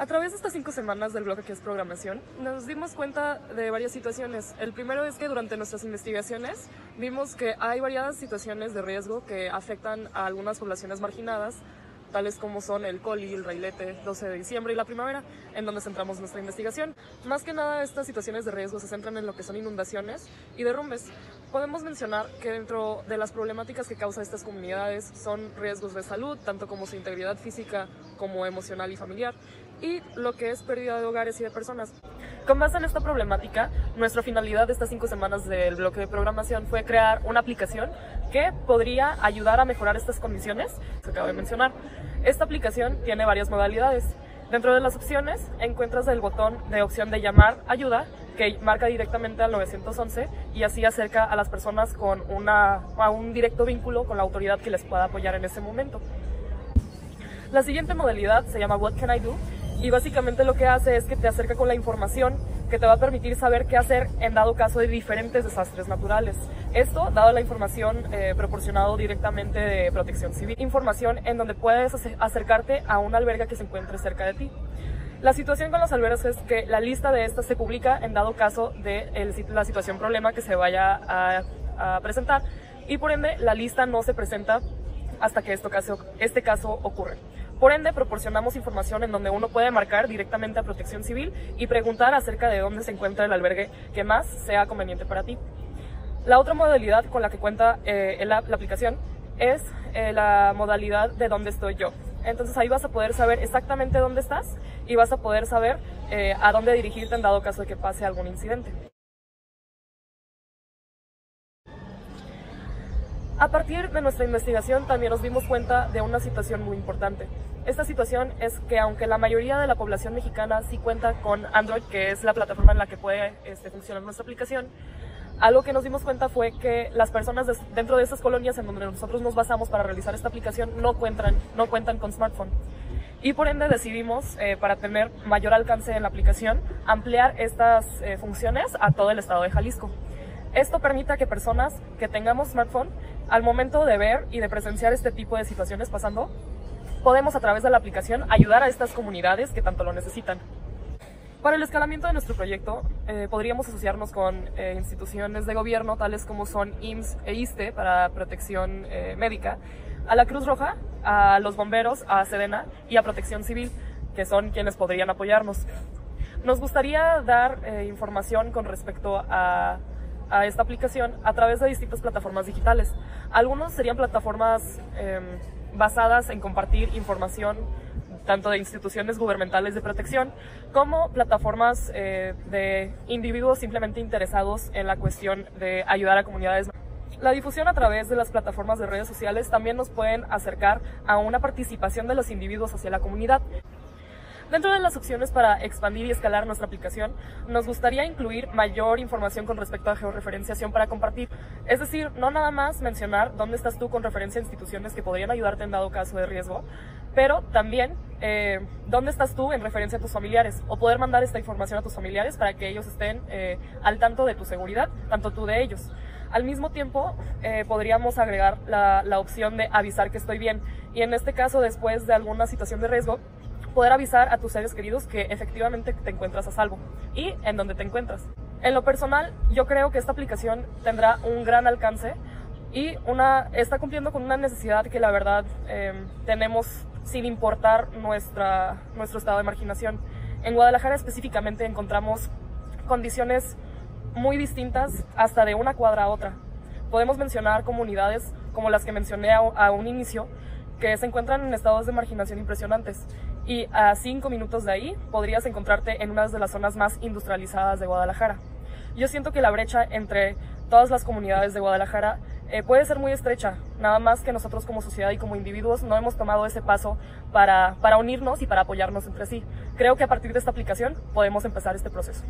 A través de estas cinco semanas del bloque que es programación, nos dimos cuenta de varias situaciones. El primero es que durante nuestras investigaciones vimos que hay variadas situaciones de riesgo que afectan a algunas poblaciones marginadas, tales como son el coli, el railete, 12 de diciembre y la primavera, en donde centramos nuestra investigación. Más que nada, estas situaciones de riesgo se centran en lo que son inundaciones y derrumbes. Podemos mencionar que dentro de las problemáticas que causa estas comunidades son riesgos de salud, tanto como su integridad física como emocional y familiar, y lo que es pérdida de hogares y de personas. Con base en esta problemática, nuestra finalidad de estas cinco semanas del bloque de programación fue crear una aplicación que podría ayudar a mejorar estas condiciones que acabo de mencionar. Esta aplicación tiene varias modalidades. Dentro de las opciones encuentras el botón de opción de llamar ayuda que marca directamente al 911 y así acerca a las personas con una, a un directo vínculo con la autoridad que les pueda apoyar en ese momento. La siguiente modalidad se llama What Can I Do y básicamente lo que hace es que te acerca con la información que te va a permitir saber qué hacer en dado caso de diferentes desastres naturales. Esto, dado la información eh, proporcionado directamente de Protección Civil, información en donde puedes acercarte a un albergue que se encuentre cerca de ti. La situación con los albergues es que la lista de estas se publica en dado caso de la situación problema que se vaya a, a, presentar y por ende la lista no se presenta hasta que esto caso, este caso ocurre. Por ende, proporcionamos información en donde uno puede marcar directamente a Protección Civil y preguntar acerca de dónde se encuentra el albergue que más sea conveniente para ti. La otra modalidad con la que cuenta eh, la, aplicación es eh, la modalidad de dónde estoy yo. Entonces ahí vas a poder saber exactamente dónde estás y vas a poder saber eh, a dónde dirigirte en dado caso de que pase algún incidente. A partir de nuestra investigación también nos dimos cuenta de una situación muy importante. Esta situación es que aunque la mayoría de la población mexicana sí cuenta con Android, que es la plataforma en la que puede este, funcionar nuestra aplicación, algo que nos dimos cuenta fue que las personas dentro de estas colonias en donde nosotros nos basamos para realizar esta aplicación no cuentan, no cuentan con smartphone. Y por ende decidimos, eh, para tener mayor alcance en la aplicación, ampliar estas eh, funciones a todo el estado de Jalisco. Esto permite que personas que tengamos smartphone, al momento de ver y de presenciar este tipo de situaciones pasando, podemos a través de la aplicación ayudar a estas comunidades que tanto lo necesitan. Para el escalamiento de nuestro proyecto, eh, podríamos asociarnos con eh, instituciones de gobierno, tales como son IMSS e ISTE para protección eh, médica, a la Cruz Roja, a los bomberos, a Sedena y a Protección Civil, que son quienes podrían apoyarnos. Nos gustaría dar información con respecto a a esta aplicación a través de distintas plataformas digitales. Algunos serían plataformas em, basadas en compartir información tanto de instituciones gubernamentales de protección como plataformas eh, de individuos simplemente interesados en la cuestión de ayudar a comunidades. La difusión a través de las plataformas de redes sociales también nos pueden acercar a una participación de los individuos hacia la comunidad. Dentro de las opciones para expandir y escalar nuestra aplicación, nos gustaría incluir mayor información con respecto a georreferenciación para compartir. Es decir, no nada más mencionar dónde estás tú con referencia a instituciones que podrían ayudarte en dado caso de riesgo, pero también eh, dónde estás tú en referencia a tus familiares o poder mandar esta información a tus familiares para que ellos estén eh, al tanto de tu seguridad, tanto tú de ellos. Al mismo tiempo, eh, podríamos agregar la, la opción de avisar que estoy bien y en este caso, después de alguna situación de riesgo, poder avisar a tus seres queridos que efectivamente te encuentras a salvo y en dónde te encuentras. En lo personal, yo creo que esta aplicación tendrá un gran alcance y una, está cumpliendo con una necesidad que la verdad em, tenemos sin importar nuestra, nuestro estado de marginación. En Guadalajara específicamente encontramos condiciones muy distintas hasta de una cuadra a otra. Podemos mencionar comunidades como las que mencioné a un inicio, que se encuentran en estados de marginación impresionantes y a cinco minutos de ahí podrías encontrarte en una de las zonas más industrializadas de Guadalajara. Yo siento que la brecha entre todas las comunidades de Guadalajara eh, puede ser muy estrecha, nada más que nosotros como sociedad y como individuos no hemos tomado ese paso para, para unirnos y para apoyarnos entre sí. Creo que a partir de esta aplicación podemos empezar este proceso.